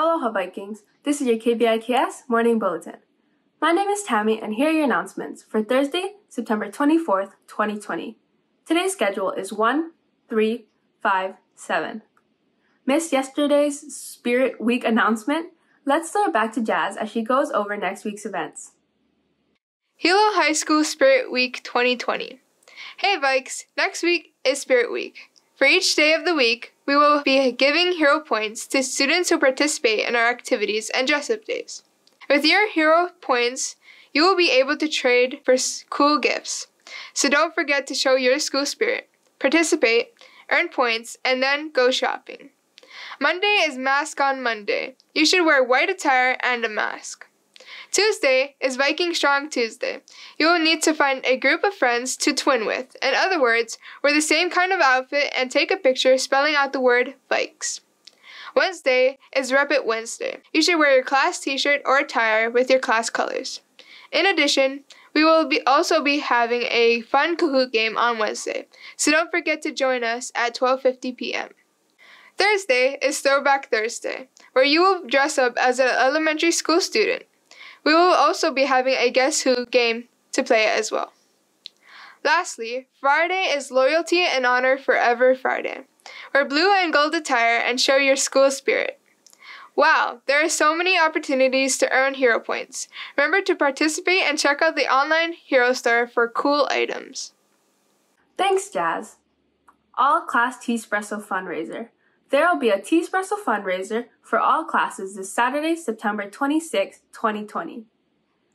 Aloha Vikings. This is your KVIKS Morning Bulletin. My name is Tammy and here are your announcements for Thursday, September 24th, 2020. Today's schedule is 1, 3, 5, 7. Missed yesterday's Spirit Week announcement? Let's throw it back to Jazz as she goes over next week's events. Hilo High School Spirit Week 2020. Hey Vikes, next week is Spirit Week. For each day of the week, we will be giving hero points to students who participate in our activities and dress up days. With your hero points, you will be able to trade for cool gifts. So don't forget to show your school spirit, participate, earn points, and then go shopping. Monday is Mask on Monday. You should wear white attire and a mask. Tuesday is Viking Strong Tuesday. You will need to find a group of friends to twin with. In other words, wear the same kind of outfit and take a picture spelling out the word Vikes. Wednesday is Rep It Wednesday. You should wear your class t-shirt or attire with your class colors. In addition, we will be also be having a fun Kahoot game on Wednesday, so don't forget to join us at 12:50 p.m. Thursday is Throwback Thursday, where you will dress up as an elementary school student. We will also be having a Guess Who game to play as well. Lastly, Friday is Loyalty and Honor Forever Friday. Wear blue and gold attire and show your school spirit. Wow, there are so many opportunities to earn hero points. Remember to participate and check out the online Hero Store for cool items. Thanks, Jazz. All Class T-Espresso fundraiser. There will be a T-Espresso fundraiser for all classes this Saturday, September 26, 2020.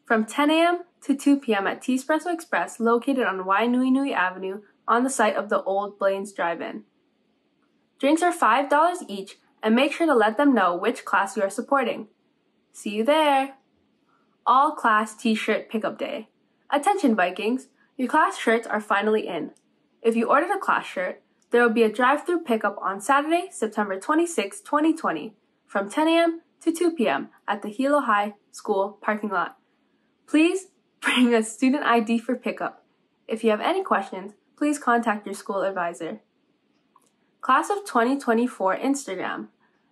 From 10 a.m. to 2 p.m. at T-Espresso Express located on Waianuenue Avenue on the site of the old Blaine's Drive-In. Drinks are $5 each and make sure to let them know which class you are supporting. See you there! All class t-shirt pickup day. Attention Vikings, your class shirts are finally in. If you ordered a class shirt, there will be a drive-through pickup on Saturday, September 26, 2020, from 10 a.m. to 2 p.m. at the Hilo High School parking lot. Please bring a student ID for pickup. If you have any questions, please contact your school advisor. Class of 2024 Instagram.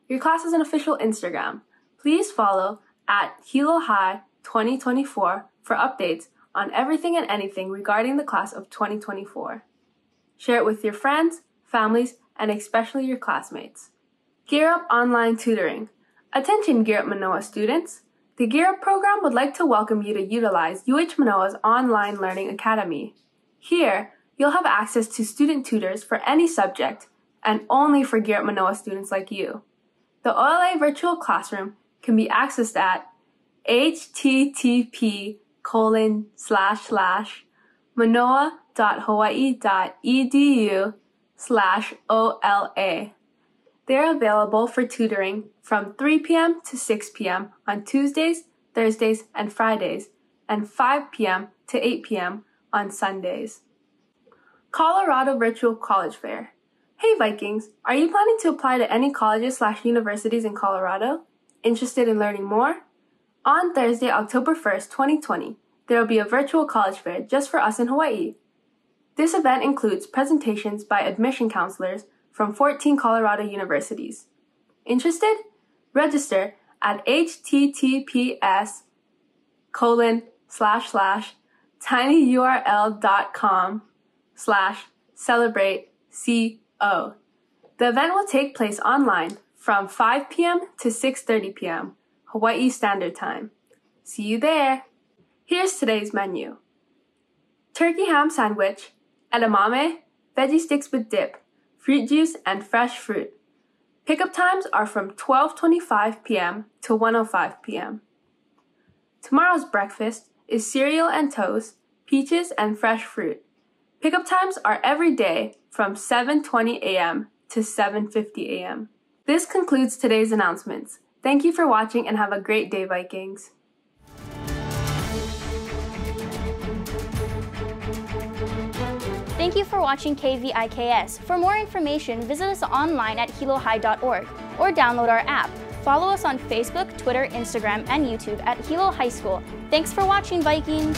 Your class is an official Instagram. Please follow at Hilo High 2024 for updates on everything and anything regarding the class of 2024. Share it with your friends, families, and especially your classmates. Gear Up Online Tutoring. Attention Gear Up Manoa students. The Gear Up program would like to welcome you to utilize UH Manoa's Online Learning Academy. Here, you'll have access to student tutors for any subject and only for Gear Up Manoa students like you. The OLA virtual classroom can be accessed at http colon slash slash manoa.hawaii.edu slash OLA. They're available for tutoring from 3 p.m. to 6 p.m. on Tuesdays, Thursdays, and Fridays, and 5 p.m. to 8 p.m. on Sundays. Colorado Virtual College Fair. Hey Vikings, are you planning to apply to any colleges slash universities in Colorado? Interested in learning more? On Thursday, October 1st, 2020, there will be a virtual college fair just for us in Hawaii. This event includes presentations by admission counselors from 14 Colorado universities. Interested? Register at https colon slash slash tinyurl.com slash celebrate CO. The event will take place online from 5 p.m. to 6.30 p.m. Hawaii Standard Time. See you there! Here's today's menu. Turkey ham sandwich, edamame, veggie sticks with dip, fruit juice, and fresh fruit. Pickup times are from 12:25 p.m. to 1:05 p.m. Tomorrow's breakfast is cereal and toast, peaches, and fresh fruit. Pickup times are every day from 7:20 a.m. to 7:50 a.m. This concludes today's announcements. Thank you for watching and have a great day, Vikings. Thank you for watching KVIKS. For more information, visit us online at hilohigh.org or download our app. Follow us on Facebook, Twitter, Instagram, and YouTube at Hilo High School. Thanks for watching, Vikings!